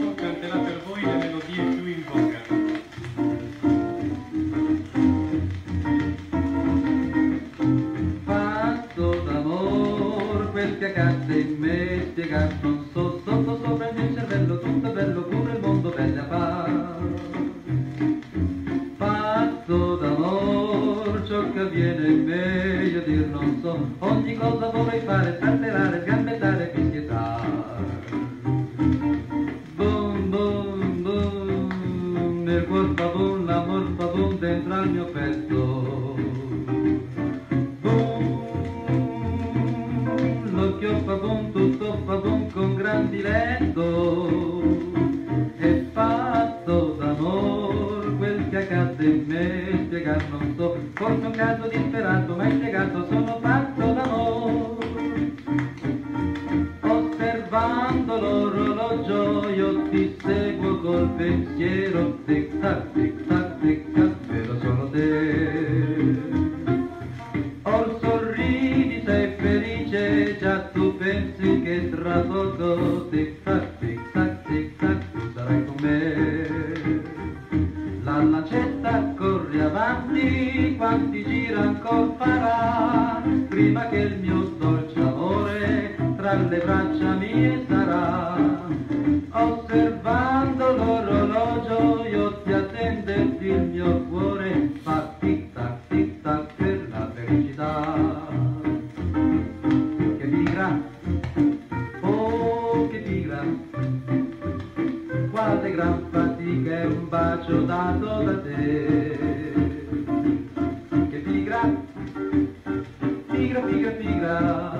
Marco canterà per voi le melodie più in voga. Quel che accade in me, spiegar non so, sotto sopra il mio cervello, tutto bello, pure il mondo bella fa. Fatto d'amor, ciò che avviene in me, io dir non so, ogni cosa vorrei fare, saltellare, sgambettare, boom, l'amor fa boom dentro al mio petto. Boom, l'occhio boom, tutto boom con gran diletto. È fatto d'amor quel che accade in me, spiegar non so, forse un caso disperato, mai spiegato, sono fatto d'amor. Osservando l'orologio io ti col pensiero, tic tac, tic tac, tic tac, vero solo te. Or sorridi, sei felice, già tu pensi che tra poco tic tac, tic tac, tic tac, tu sarai con me. La lancetta corre avanti, quanti gira ancora farà, prima che il mio dolce amore tra le braccia mie sarà. Osservando gran fatica è un bacio dato da te. Che pigra, pigra, pigra, pigra,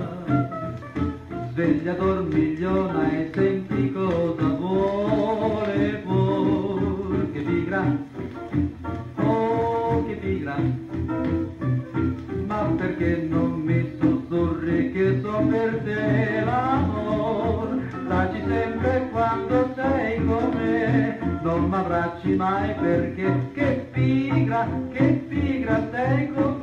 sveglia dormigliona e senti cosa vuole vuol. Che pigra, oh che pigra, ma perché non mi sussurri che so per te l'amor? Taci sempre quando sei non m'abbracci mai perché che pigra, che pigra sei con.